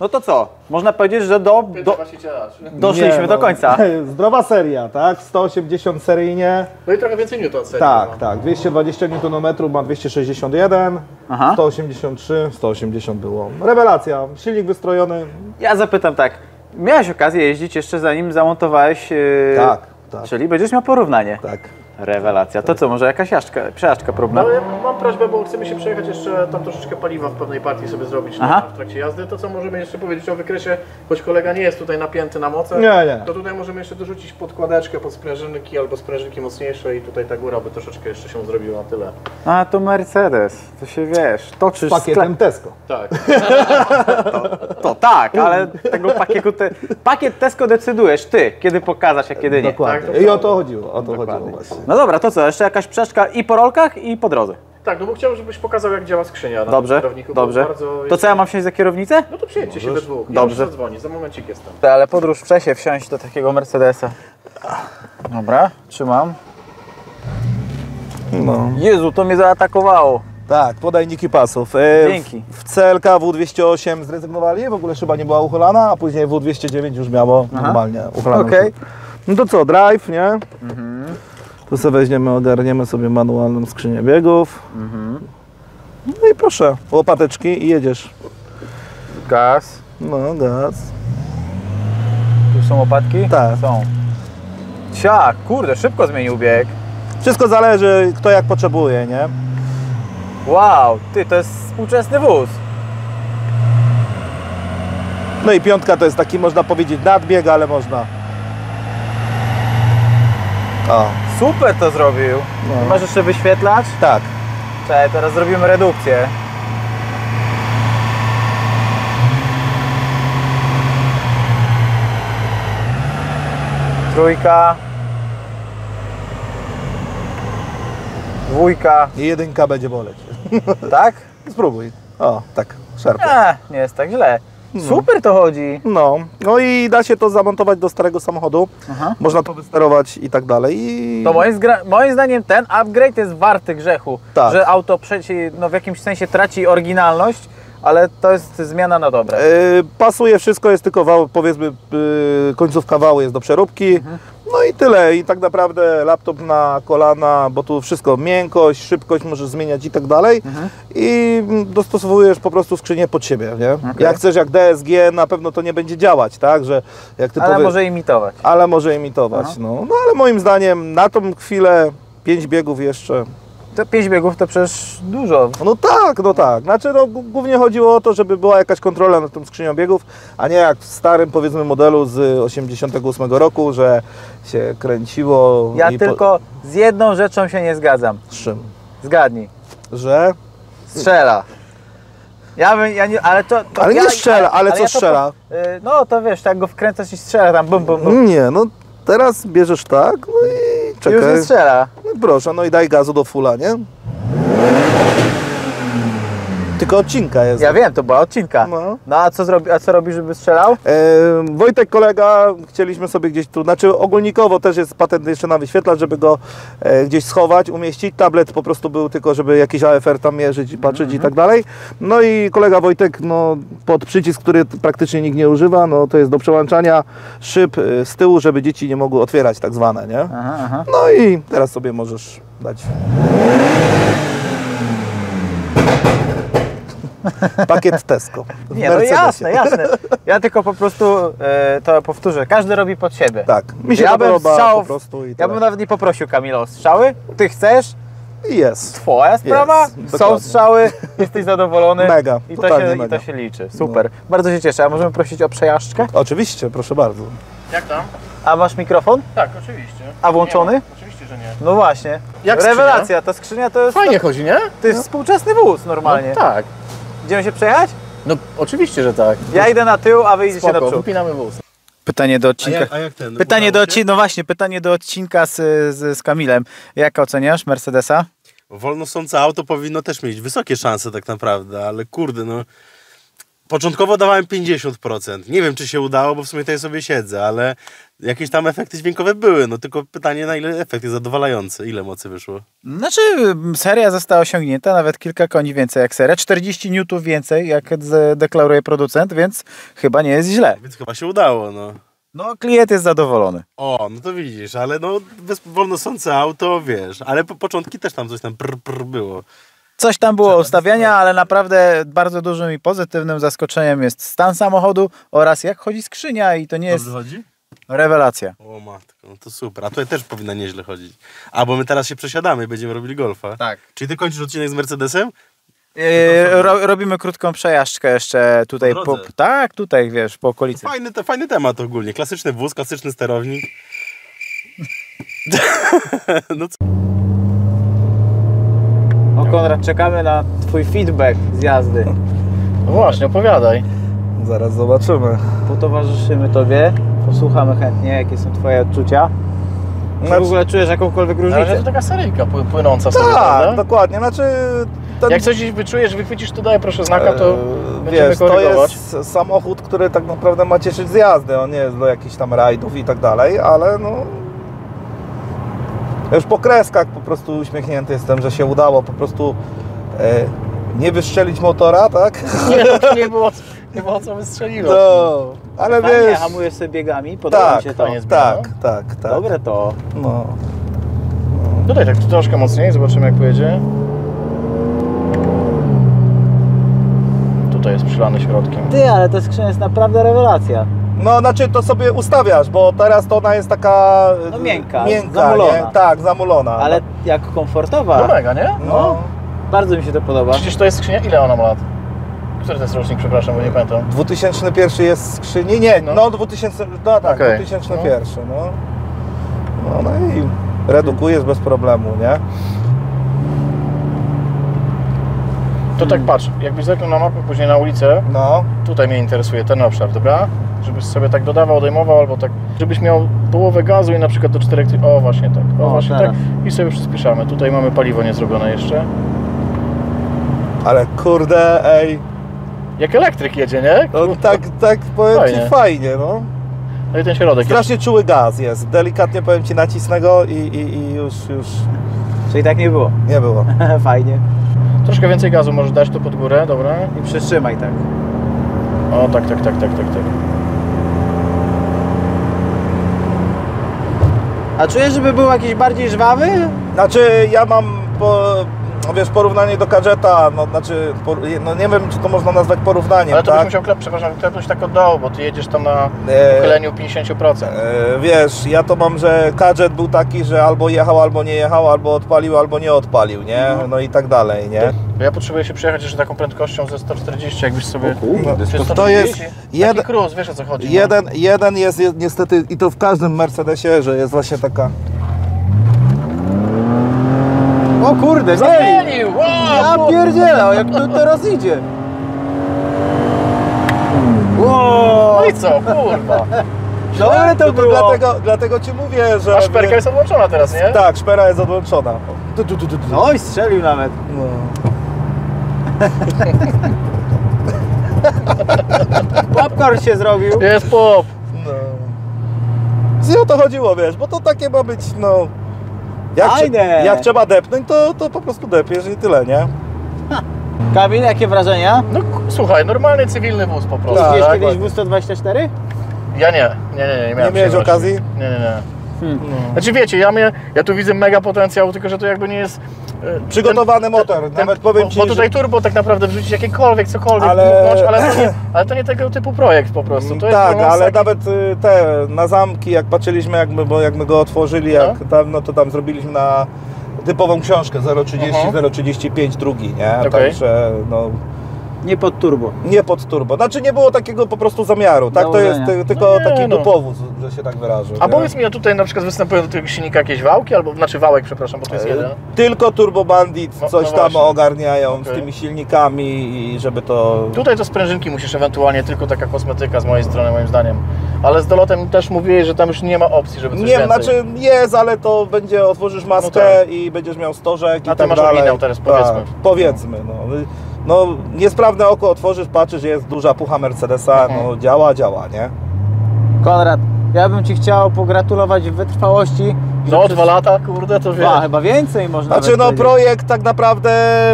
No to co? Można powiedzieć, że do, do, doszliśmy Nie, do no. końca. Zdrowa seria, tak? 180 seryjnie. No i trochę więcej newton serii. Tak, no. tak. 220 Nm ma 261, Aha. 183, 180 było. Rewelacja. Silnik wystrojony. Ja zapytam tak. Miałeś okazję jeździć jeszcze zanim zamontowałeś. Yy, Tak, tak. Czyli będziesz miał porównanie. Tak. Rewelacja. To co, może jakaś jażdżka, przejażdżka próbna? No, ja mam prośbę, bo chcemy się przejechać jeszcze tam troszeczkę paliwa w pewnej partii sobie zrobić na, Aha. w trakcie jazdy. To co możemy jeszcze powiedzieć o wykresie, choć kolega nie jest tutaj napięty na moce, Nie, nie. to tutaj możemy jeszcze dorzucić podkładeczkę pod sprężynki albo sprężynki mocniejsze i tutaj ta góra by troszeczkę jeszcze się zrobiła na tyle. A to Mercedes. To się wiesz, toczysz Pakietem Tesco. Tak. To tak, ale tego pakietu te... pakiet Tesco decydujesz ty, kiedy pokazać, a kiedy nie. Dokładnie. Tak, to I o to chodziło. O to chodziło Dokładnie. właśnie. No dobra, to co, jeszcze jakaś przeszka i po rolkach i po drodze. tak, no bo chciałem, żebyś pokazał jak działa skrzynia na Dobrze, kierowniku. bo dobrze. Bardzo To co, ja mam wsiąść za kierownicę? No to przyjedźcie się we dwóch. Ja Dobrze. muszę zadzwonić, za momencik jestem. Ale podróż w czasie wsiąść do takiego Mercedesa. Dobra, trzymam. No. Jezu, to mnie zaatakowało. Tak, podajniki pasów. E, Dzięki. W, w CLK W208 zrezygnowali, w ogóle szyba nie była uchylana, a później W209 już miało Aha. normalnie uchylaną. Okej. No to co, drive, nie? Tu sobie weźmiemy, ogarniemy sobie manualną skrzynię biegów. No i proszę, łopateczki i jedziesz. Gaz. No, gaz. Tu są łopatki? Tak. Są. Cia, kurde, szybko zmienił bieg. Wszystko zależy, kto jak potrzebuje, nie? Wow, ty, to jest współczesny wóz. No i piątka to jest taki, można powiedzieć, nadbieg, ale można. O, Super to zrobił. No. Masz jeszcze wyświetlacz? tak. Czekaj, teraz zrobimy redukcję. Trójka. Dwójka. I jedynka będzie boleć. Tak? Spróbuj. O, tak, szarpie. Nie, nie jest tak źle. Super to chodzi. No, no i da się to zamontować do starego samochodu. Aha. Można to wysterować i tak dalej. I... To moim, moim zdaniem ten upgrade jest warty grzechu, Tak. że auto przecie, no w jakimś sensie traci oryginalność, ale to jest zmiana na dobre. Yy, pasuje wszystko, jest tylko wał, powiedzmy yy, końcówka wału jest do przeróbki. No i tyle. I tak naprawdę laptop na kolana, bo tu wszystko, miękkość, szybkość możesz zmieniać i tak dalej. I mm, dostosowujesz po prostu skrzynię pod siebie, nie? Okej. Jak chcesz jak DSG, na pewno to nie będzie działać, tak? Że jak ty ale może imitować. ale może imitować. Aha. No. no ale moim zdaniem na tą chwilę pięć biegów jeszcze. To 5 biegów to przecież dużo. No tak, no tak. Znaczy no, głównie chodziło o to, żeby była jakaś kontrola nad tą skrzynią biegów, a nie jak w starym powiedzmy modelu z 88 roku, że się kręciło. Ja i po- tylko z jedną rzeczą się nie zgadzam. Z czym? Zgadnij. Że? Strzela. Ja bym, ja nie, ale to, to Ale ja, nie strzela, ale co ja to strzela? y, no to wiesz, tak go wkręcasz i strzela tam bum bum bum. Nie, no teraz bierzesz tak, no i Już czekaj. nie strzela. Proszę, no i daj gazu do fula, nie? Tylko odcinka jest. Ja wiem, to była odcinka. No. No a co, zrobi, a co robi, żeby strzelał? E, Wojtek kolega, chcieliśmy sobie gdzieś tu, znaczy ogólnikowo też jest patent jeszcze na wyświetlacz, żeby go e, gdzieś schować, umieścić. Tablet po prostu był tylko, żeby jakiś AFR tam mierzyć i patrzeć i tak dalej. No i kolega Wojtek, no pod przycisk, który praktycznie nikt nie używa, no to jest do przełączania szyb e, z tyłu, żeby dzieci nie mogły otwierać tak zwane, nie? Aha, aha. No i teraz sobie możesz dać. Pakiet Tesco. w Nie, no jasne, jasne. Ja tylko po prostu e, to powtórzę. Każdy robi pod siebie. Tak, mi się ja to bym strzał, po prostu i Ja tyle. bym nawet nie poprosił Kamila o strzały. Ty chcesz? I jest. Twoja sprawa. Są dokładnie. strzały, jesteś zadowolony. Mega, I to, totalnie się, I mega. to się liczy. Super. Bardzo się cieszę. A możemy prosić o przejażdżkę? Oczywiście, proszę bardzo. Jak tam? A masz mikrofon? Tak, oczywiście. A włączony? Nie, oczywiście, że nie. No właśnie. Jak Rewelacja. Ta skrzynia to jest, Fajnie chodzi, nie? to jest współczesny wóz normalnie. No, tak. Idziemy się przejechać? No oczywiście, że tak. Ja idę na tył, a wy idziecie na przód. wypinamy wóz. Pytanie do A odcinka. jak, a jak ten? Pytanie do odcinka, no właśnie, pytanie do odcinka z, z, z Kamilem. Jak oceniasz Mercedesa? Wolnosące auto powinno też mieć wysokie szanse tak naprawdę, ale kurde no... Początkowo dawałem 50%. Nie wiem, czy się udało, bo w sumie tutaj sobie siedzę, ale jakieś tam efekty dźwiękowe były. No tylko pytanie, na ile efekt jest zadowalający. Ile mocy wyszło? Znaczy, seria została osiągnięta, nawet kilka koni więcej jak seria, 40 newtów więcej, jak deklaruje producent, więc chyba nie jest źle. Więc chyba się udało, no. No, klient jest zadowolony. O, no to widzisz, ale no wolnosące auto, wiesz, ale po początki też tam coś tam prr, prr było. Coś tam było ustawiania, ale naprawdę bardzo dużym i pozytywnym zaskoczeniem jest stan samochodu oraz jak chodzi skrzynia i to nie jest Dobrze chodzi? rewelacja. O matko, no to super. A tutaj też powinna nieźle chodzić. A, bo my teraz się przesiadamy i będziemy robili golfa. Tak. Czyli ty kończysz odcinek z Mercedesem? Yy, ro, robimy krótką przejażdżkę jeszcze tutaj. Po Po, drodze. tak, tutaj wiesz, po okolicy. Fajny, te, fajny temat ogólnie. Klasyczny wóz, klasyczny sterownik. no co? Konrad, czekamy na twój feedback z jazdy. No właśnie, opowiadaj. Zaraz zobaczymy. Potowarzyszymy tobie, posłuchamy chętnie, jakie są twoje odczucia. Czy Znaczy- w ogóle czujesz jakąkolwiek Ale że różnicę? to taka seryjka pły- płynąca sobie, Tak, dokładnie. Znaczy, ten, Jak coś wyczujesz, wychwycisz, to daj proszę znaka, to e, będziemy wiesz, to jest samochód, który tak naprawdę ma cieszyć z jazdy. On nie jest do jakichś tam rajdów i tak dalej, ale no... Już po kreskach po prostu uśmiechnięty jestem, że się udało po prostu e, nie wystrzelić motora, tak? Nie, no to nie było, nie było co wystrzeliło. No, ale Fajnie, wiesz, hamujesz sobie biegami, podoba tak, mi się to. fajnie tak, tak, tak. Dobre to. No. Tutaj tak troszkę mocniej, zobaczymy jak pojedzie. Tutaj jest przylany środkiem. Ty, ale ta skrzynia jest naprawdę rewelacja. No, znaczy to sobie ustawiasz, bo teraz to ona jest taka... No miękka, miękka zamulona. Nie? Tak, zamulona. Ale jak komfortowa. No mega, nie? No. Bardzo mi się to podoba. Przecież to jest skrzynia, ile ona ma lat? Który to jest rocznik, przepraszam, bo nie pamiętam. 2001 jest skrzyni? Nie, No. no, 2000, no tak, Okej. 2001, no. no. No i redukujesz bez problemu, nie? To tak patrz, jakbyś zerknął na mapę później na ulicę, No. tutaj mnie interesuje ten obszar, dobra? Żebyś sobie tak dodawał, odejmował, albo tak, żebyś miał połowę gazu i na przykład do 4 O, właśnie tak, o, O, właśnie teraz. tak. I sobie przyspieszamy. Tutaj mamy paliwo niezrobione jeszcze. Ale kurde, ej, Jak elektryk jedzie, nie? no tak, tak powiem Fajnie. Ci fajnie, no. No i ten środek jest. Strasznie czuły gaz jest, delikatnie powiem Ci nacisnę go i, i, i już, już Czyli tak nie było. nie było. Fajnie. Troszkę więcej gazu możesz dać tu pod górę, dobra? I przytrzymaj tak. O, tak, tak, tak, tak, tak, tak. A czujesz, żeby był jakiś bardziej żwawy? Znaczy ja mam, po, no wiesz, porównanie do kadżeta, no znaczy, por, no nie wiem czy to można nazwać porównaniem, Ale to byś tak? musiał klep, przepraszam, klepnąć tak od dołu, bo ty jedziesz tam na E, uchyleniu 50%. E, wiesz, ja to mam, że kadżet był taki, że albo jechał, albo nie jechał, albo odpalił, albo nie odpalił, nie? No i tak dalej, nie? Ja potrzebuję się przejechać jeszcze taką prędkością ze 140, jakbyś sobie... No, Czy to, 140? to jest jeden, cruise, wiesz o co chodzi. no. jeden, jeden jest, jest niestety, i to w każdym Mercedesie, że jest właśnie taka... O kurde, zmienił! Wow, Ja pierdzielę, jak to teraz idzie. Wow, No i co, kurwa. dobre to No to było. dlatego, dlatego Ci mówię, że... A szperka jest odłączona teraz, nie? Tak, szpera jest odłączona. Tu, tu, tu, tu, tu. No i strzelił nawet. No. Popcorn się zrobił. Jest pop. No. I o to chodziło, wiesz, bo to takie ma być, no... Jak, trze- Fajne. jak trzeba depnąć, to, to po prostu depiesz i tyle, nie? Kamil, jakie wrażenia? No słuchaj, normalny cywilny wóz po prostu. Tak, Jeździłeś tak? kiedyś w 124? Ja nie, nie, nie, nie, nie miałem Nie miałeś okazji? Nie, nie, nie. Hmm. Znaczy wiecie, ja, mnie, ja tu widzę mega potencjał, tylko że to jakby nie jest... e, Przygotowany motor, nawet powiem bo, Ci, Bo że- tutaj turbo tak naprawdę wrzucić jakiekolwiek, cokolwiek, Ale- dmuchnąć, ale, to nie, ale to nie tego typu projekt po prostu. To tak, ale nawet y, te na zamki, jak patrzyliśmy, jak my, bo jak my go otworzyli, jak tam, no to tam zrobiliśmy na typową książkę 030, Aha. 035 drugi, nie? Okej. Także no, Nie pod turbo. nie pod turbo. Znaczy nie było takiego po prostu zamiaru, tak? To jest ty, tylko No nie, taki no. dupowóz, że się tak wyrażę. A nie? powiedz mi, a tutaj na przykład występują do tego silnika jakieś wałki, albo, znaczy wałek, przepraszam, bo to jest E, jeden. Tylko Turbo Bandit No- coś no tam właśnie. ogarniają z Okej. tymi silnikami i żeby to... Tutaj to sprężynki musisz ewentualnie, tylko taka kosmetyka z mojej strony moim zdaniem. Ale z dolotem też mówiłeś, że tam już nie ma opcji, żeby coś Nie, więcej. znaczy jest, ale to będzie, otworzysz maskę No tak. i będziesz miał stożek A i ty tak masz dalej. oryginał teraz, powiedzmy. Tak, powiedzmy, no. No, niesprawne oko otworzysz, patrzysz, jest duża pucha Mercedesa, Mhm. no działa, działa, nie? Konrad, ja bym Ci chciał pogratulować wytrwałości. No, przez- dwa lata, kurde, to wiesz. Dwa, chyba więcej można Znaczy, no powiedzieć. projekt tak naprawdę,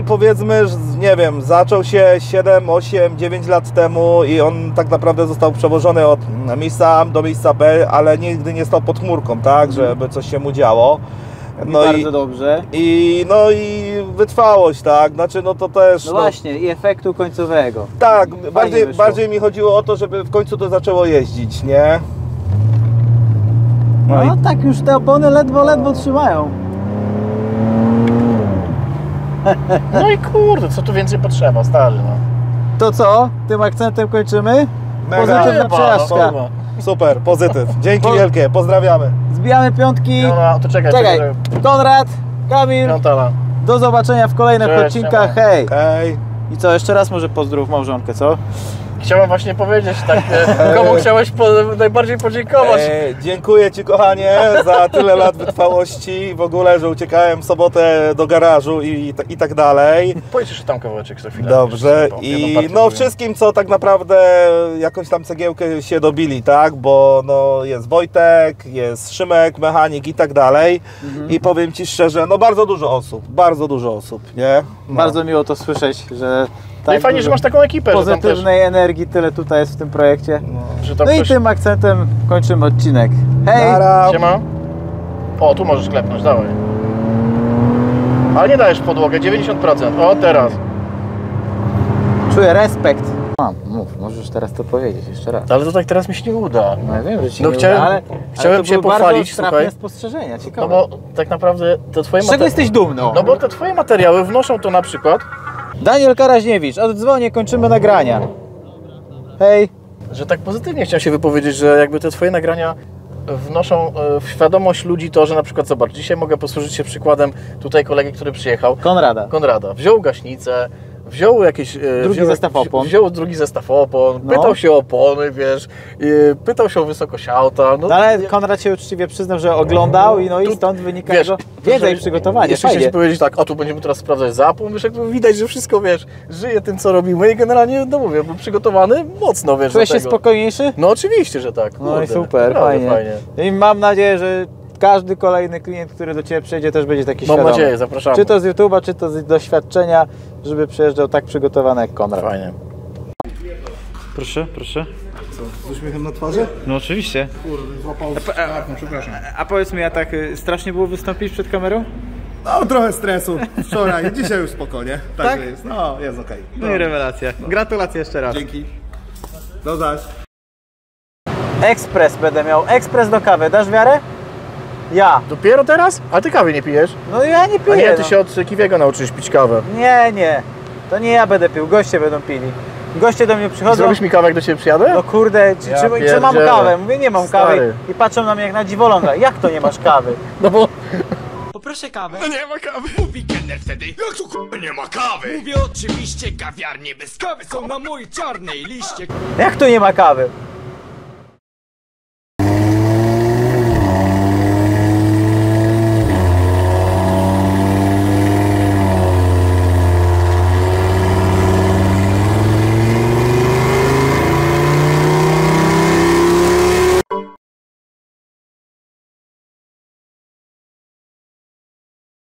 powiedzmy, że, nie wiem, zaczął się 7, 8, 9 lat temu i on tak naprawdę został przewożony od miejsca A do miejsca B, ale nigdy nie stał pod chmurką, tak, żeby coś się mu działo. No Bardzo i, dobrze. i, no i wytrwałość, tak, znaczy no to też... No właśnie, i efektu końcowego. Tak, bardziej, wyszło. bardziej mi chodziło o to, żeby w końcu to zaczęło jeździć, nie? No, No i tak już te opony ledwo, ledwo trzymają. No i kurde, co tu więcej potrzeba, stary, no. To co? Tym akcentem kończymy? Mega. Pozytywna Chyba, przejażdżka. super, pozytyw. Dzięki Po- wielkie, pozdrawiamy. Zbijamy piątki. No, no, to czekaj, Czekaj, czekaj. Konrad, Kamil, Piątala. do zobaczenia w kolejnych Cześć, odcinkach. siema. Hej! Hej. I co, jeszcze raz może pozdrów małżonkę, co? Chciałem właśnie powiedzieć tak, e, komu chciałeś po, najbardziej podziękować. E, dziękuję Ci kochanie za tyle lat wytrwałości, w ogóle, że uciekałem w sobotę do garażu i, i tak dalej. Pojedź jeszcze tam kawałeczek za chwilę. Dobrze i no wszystkim, co tak naprawdę jakąś tam cegiełkę się dobili, tak, bo no jest Wojtek, jest Szymek, mechanik i tak dalej i powiem Ci szczerze, no bardzo dużo osób, bardzo dużo osób, nie? No. Bardzo miło to słyszeć, że tak i fajnie, że masz taką ekipę, że tam też, pozytywnej energii tyle tutaj jest w tym projekcie. tam No i ktoś... tym akcentem kończymy odcinek. Hej! Nara. Siema. O, tu możesz klepnąć, dawaj. Ale nie dajesz podłogę, 90%. O, teraz. Czuję respekt. Mam, mów, możesz teraz to powiedzieć jeszcze raz. Ale to tak teraz mi się nie uda. No ja wiem, że ci No nie chciałem- uda, ale, chciałem ale to się bardzo pochwalić, trafne słuchaj. spostrzeżenia, No ciekawe. bo tak naprawdę te twoje Z czego jesteś dumny? No bo te twoje materiały wnoszą to na przykład, Daniel Karaźniewicz, oddzwonię, kończymy nagrania. Hej! że tak pozytywnie chciałem się wypowiedzieć, że jakby te twoje nagrania wnoszą e, w świadomość ludzi to, że na przykład zobacz, dzisiaj mogę posłużyć się przykładem tutaj kolegi, który przyjechał, Konrada. Konrada, wziął gaśnicę, wziął jakieś... e, Drugi wziął, zestaw opon. Wziął drugi zestaw opon, No. pytał się o opony, wiesz, i pytał się o wysokość auta. No, No ale Konrad się uczciwie przyznał, że oglądał i no i Tu- stąd wynika wiesz, jego wiedza i przygotowanie. Jeszcze chciałem Fajnie. powiedzieć tak, a tu będziemy teraz sprawdzać zapłon, wiesz, jakby widać, że wszystko, wiesz, żyje tym, co robimy i generalnie, no mówię, był przygotowany mocno, wiesz, Czułeś się spokojniejszy? No oczywiście, że tak. No i kurde, super, naprawdę fajnie. I mam nadzieję, że każdy kolejny klient, który do Ciebie przyjdzie, też będzie taki Mam świadomy. nadzieję, zapraszamy. Czy to z YouTube'a, czy to z doświadczenia, żeby przyjeżdżał tak przygotowany jak Konrad. Fajnie. Proszę, proszę. Z uśmiechem na twarzy? No oczywiście. Tak, no przepraszam. A powiedz mi, a tak y, strasznie było wystąpić przed kamerą? No trochę stresu wczoraj, dzisiaj już spokojnie, tak, Tak? jest, no jest okej. No i rewelacja. Gratulacje jeszcze raz. Dzięki. No zaś. Ekspres będę miał. Ekspres do kawy. Dasz wiarę? Ja. Dopiero teraz? A ty kawy nie pijesz? No ja nie piję. A nie, ty no. się od Kiwiego nauczyłeś pić kawę. Nie, nie. To nie ja będę pił, goście będą pili. Goście do mnie przychodzą. Zrobisz mi kawę, jak do ciebie przyjadę? No kurde, czy, Ja czy, czy mam pierdzielę. kawę? Mówię, nie mam Stary. kawy. I patrzą na mnie jak na dziwoląga. Jak to nie masz kawy? No bo... Poproszę kawę. No nie ma kawy. Mówi kelner wtedy, jak tu k***a nie ma kawy? Mówię oczywiście kawiarnie bez kawy są na mojej czarnej liście. Jak to nie ma kawy?